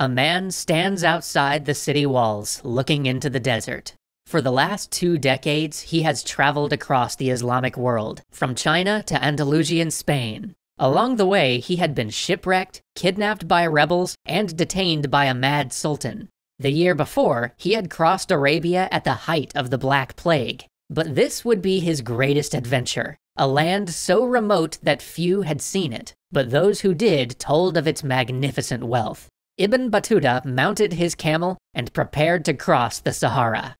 A man stands outside the city walls, looking into the desert. For the last two decades, he has traveled across the Islamic world, from China to Andalusian Spain. Along the way, he had been shipwrecked, kidnapped by rebels, and detained by a mad sultan. The year before, he had crossed Arabia at the height of the Black Plague. But this would be his greatest adventure, a land so remote that few had seen it, but those who did told of its magnificent wealth. Ibn Battuta mounted his camel and prepared to cross the Sahara.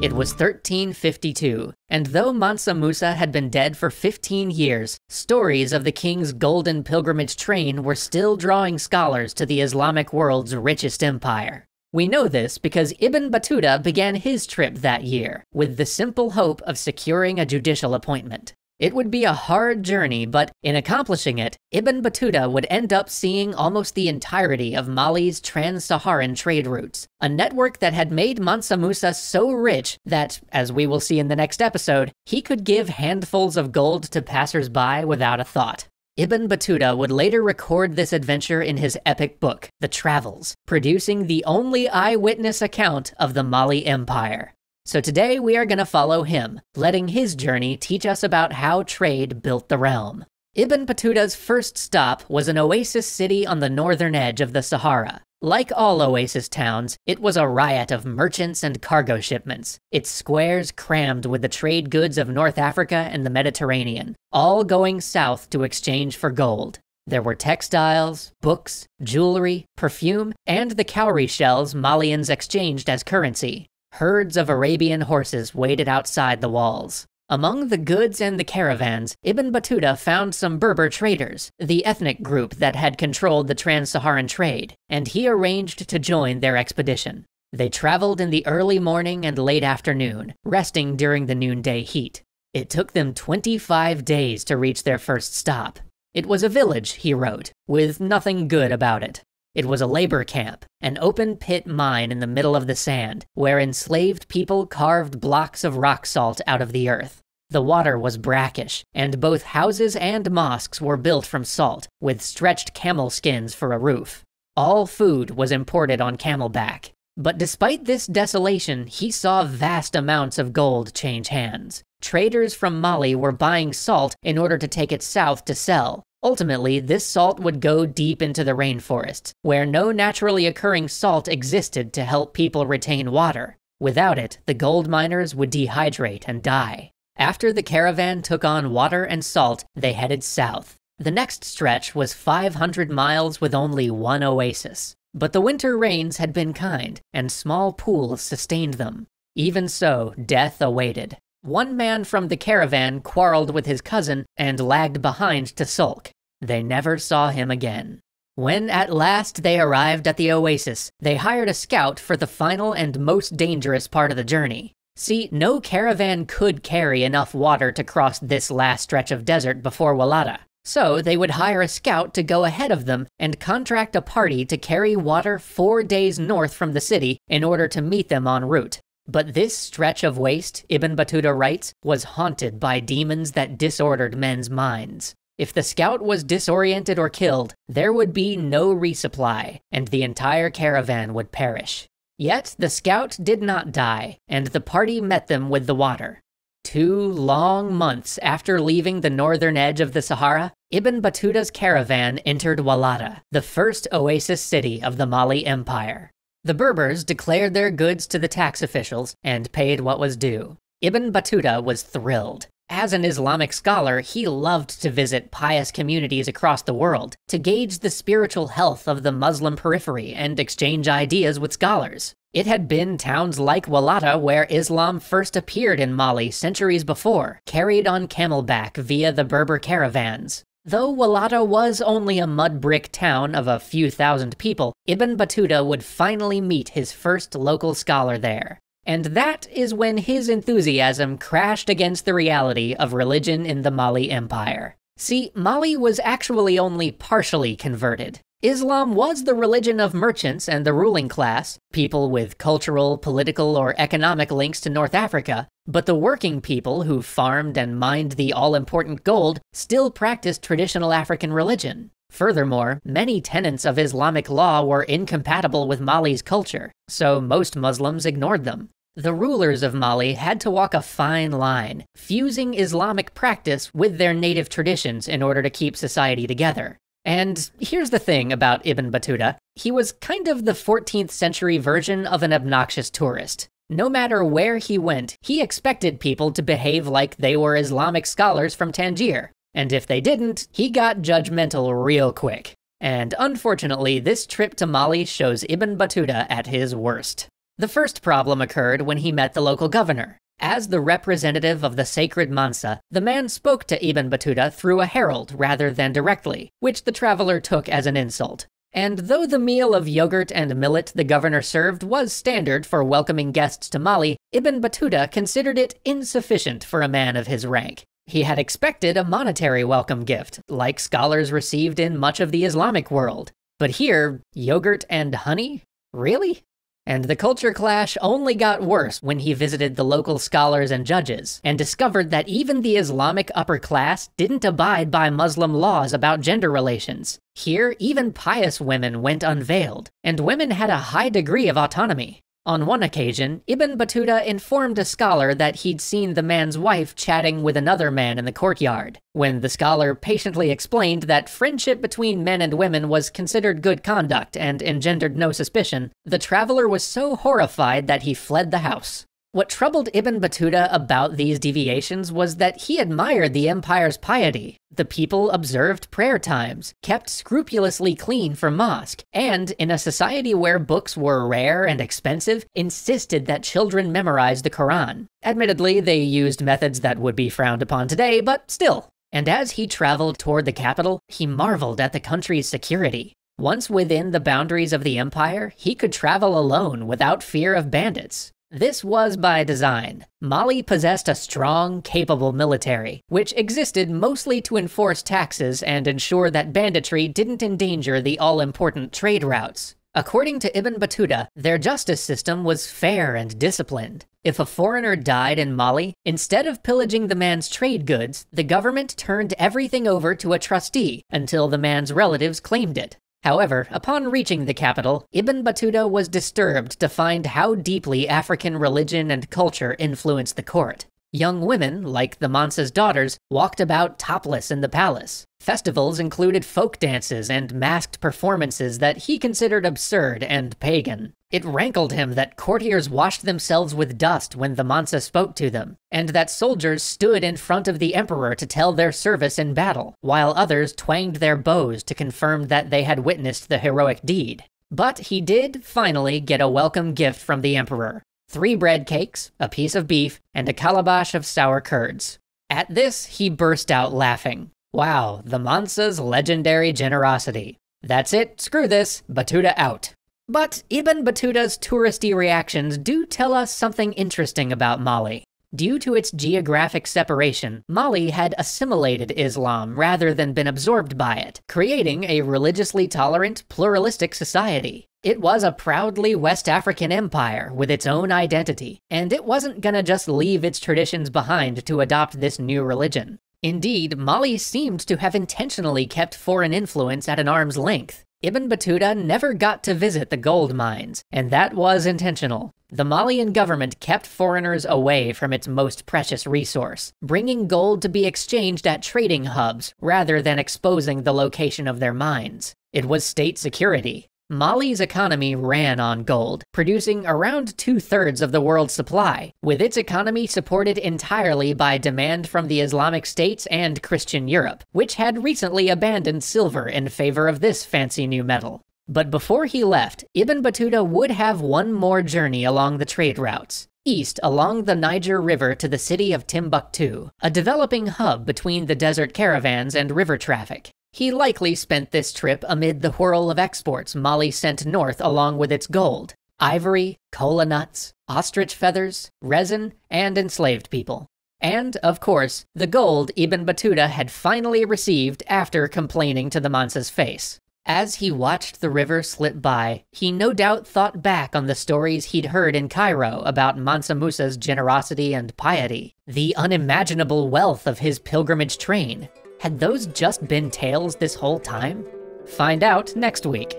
It was 1352, and though Mansa Musa had been dead for 15 years, stories of the king's golden pilgrimage train were still drawing scholars to the Islamic world's richest empire. We know this because Ibn Battuta began his trip that year with the simple hope of securing a judicial appointment. It would be a hard journey, but in accomplishing it, Ibn Battuta would end up seeing almost the entirety of Mali's trans-Saharan trade routes, a network that had made Mansa Musa so rich that, as we will see in the next episode, he could give handfuls of gold to passers-by without a thought. Ibn Battuta would later record this adventure in his epic book, The Travels, producing the only eyewitness account of the Mali Empire. So today we are going to follow him, letting his journey teach us about how trade built the realm. Ibn Battuta's first stop was an oasis city on the northern edge of the Sahara. Like all oasis towns, it was a riot of merchants and cargo shipments, its squares crammed with the trade goods of North Africa and the Mediterranean, all going south to exchange for gold. There were textiles, books, jewelry, perfume, and the cowrie shells Malians exchanged as currency. Herds of Arabian horses waited outside the walls. Among the goods and the caravans, Ibn Battuta found some Berber traders, the ethnic group that had controlled the trans-Saharan trade, and he arranged to join their expedition. They traveled in the early morning and late afternoon, resting during the noonday heat. It took them 25 days to reach their first stop. It was a village, he wrote, with nothing good about it. It was a labor camp, an open pit mine in the middle of the sand, where enslaved people carved blocks of rock salt out of the earth. The water was brackish, and both houses and mosques were built from salt, with stretched camel skins for a roof. All food was imported on camelback. But despite this desolation, he saw vast amounts of gold change hands. Traders from Mali were buying salt in order to take it south to sell, Ultimately, this salt would go deep into the rainforests, where no naturally occurring salt existed to help people retain water. Without it, the gold miners would dehydrate and die. After the caravan took on water and salt, they headed south. The next stretch was 500 miles with only one oasis. But the winter rains had been kind, and small pools sustained them. Even so, death awaited. One man from the caravan quarreled with his cousin and lagged behind to sulk. They never saw him again. When at last they arrived at the oasis, they hired a scout for the final and most dangerous part of the journey. See, no caravan could carry enough water to cross this last stretch of desert before Walata. So they would hire a scout to go ahead of them and contract a party to carry water four days north from the city in order to meet them en route. But this stretch of waste, Ibn Battuta writes, was haunted by demons that disordered men's minds. If the scout was disoriented or killed, there would be no resupply, and the entire caravan would perish. Yet the scout did not die, and the party met them with the water. Two long months after leaving the northern edge of the Sahara, Ibn Battuta's caravan entered Walata, the first oasis city of the Mali Empire. The Berbers declared their goods to the tax officials and paid what was due. Ibn Battuta was thrilled. As an Islamic scholar, he loved to visit pious communities across the world to gauge the spiritual health of the Muslim periphery and exchange ideas with scholars. It had been towns like Walata where Islam first appeared in Mali centuries before, carried on camelback via the Berber caravans. Though Walata was only a mud brick town of a few thousand people, Ibn Battuta would finally meet his first local scholar there. And that is when his enthusiasm crashed against the reality of religion in the Mali Empire. See, Mali was actually only partially converted. Islam was the religion of merchants and the ruling class, people with cultural, political, or economic links to North Africa, but the working people who farmed and mined the all important gold still practiced traditional African religion. Furthermore, many tenets of Islamic law were incompatible with Mali's culture, so most Muslims ignored them. The rulers of Mali had to walk a fine line, fusing Islamic practice with their native traditions in order to keep society together. And here's the thing about Ibn Battuta he was kind of the 14th century version of an obnoxious tourist. No matter where he went, he expected people to behave like they were Islamic scholars from Tangier. And if they didn't, he got judgmental real quick. And unfortunately, this trip to Mali shows Ibn Battuta at his worst. The first problem occurred when he met the local governor. As the representative of the sacred Mansa, the man spoke to Ibn Battuta through a herald rather than directly, which the traveler took as an insult. And though the meal of yogurt and millet the governor served was standard for welcoming guests to Mali, Ibn Battuta considered it insufficient for a man of his rank. He had expected a monetary welcome gift, like scholars received in much of the Islamic world. But here, yogurt and honey? Really? And the culture clash only got worse when he visited the local scholars and judges, and discovered that even the Islamic upper class didn't abide by Muslim laws about gender relations. Here, even pious women went unveiled, and women had a high degree of autonomy. On one occasion, Ibn Battuta informed a scholar that he'd seen the man's wife chatting with another man in the courtyard. When the scholar patiently explained that friendship between men and women was considered good conduct and engendered no suspicion, the traveler was so horrified that he fled the house. What troubled Ibn Battuta about these deviations was that he admired the empire's piety. The people observed prayer times, kept scrupulously clean for mosque, and, in a society where books were rare and expensive, insisted that children memorize the Quran. Admittedly, they used methods that would be frowned upon today, but still. And as he traveled toward the capital, he marveled at the country's security. Once within the boundaries of the empire, he could travel alone without fear of bandits. This was by design. Mali possessed a strong, capable military, which existed mostly to enforce taxes and ensure that banditry didn't endanger the all important trade routes. According to Ibn Battuta, their justice system was fair and disciplined. If a foreigner died in Mali, instead of pillaging the man's trade goods, the government turned everything over to a trustee until the man's relatives claimed it. However, upon reaching the capital, Ibn Battuta was disturbed to find how deeply African religion and culture influenced the court. Young women, like the Mansa's daughters, walked about topless in the palace. Festivals included folk dances and masked performances that he considered absurd and pagan. It rankled him that courtiers washed themselves with dust when the Mansa spoke to them, and that soldiers stood in front of the emperor to tell their service in battle, while others twanged their bows to confirm that they had witnessed the heroic deed. But he did finally get a welcome gift from the emperor three bread cakes, a piece of beef, and a calabash of sour curds. At this, he burst out laughing. Wow, the Mansa's legendary generosity. That's it, screw this, Battuta out. But Ibn Battuta's touristy reactions do tell us something interesting about Mali. Due to its geographic separation, Mali had assimilated Islam rather than been absorbed by it, creating a religiously tolerant, pluralistic society. It was a proudly West African empire with its own identity, and it wasn't gonna just leave its traditions behind to adopt this new religion. Indeed, Mali seemed to have intentionally kept foreign influence at an arm's length. Ibn Battuta never got to visit the gold mines, and that was intentional. The Malian government kept foreigners away from its most precious resource, bringing gold to be exchanged at trading hubs rather than exposing the location of their mines. It was state security, Mali's economy ran on gold, producing around two thirds of the world's supply, with its economy supported entirely by demand from the Islamic states and Christian Europe, which had recently abandoned silver in favor of this fancy new metal. But before he left, Ibn Battuta would have one more journey along the trade routes. East along the Niger River to the city of Timbuktu, a developing hub between the desert caravans and river traffic. He likely spent this trip amid the whirl of exports Mali sent north along with its gold ivory, cola nuts, ostrich feathers, resin, and enslaved people. And, of course, the gold Ibn Battuta had finally received after complaining to the Mansa's face. As he watched the river slip by, he no doubt thought back on the stories he'd heard in Cairo about Mansa Musa's generosity and piety, the unimaginable wealth of his pilgrimage train, had those just been tales this whole time? Find out next week.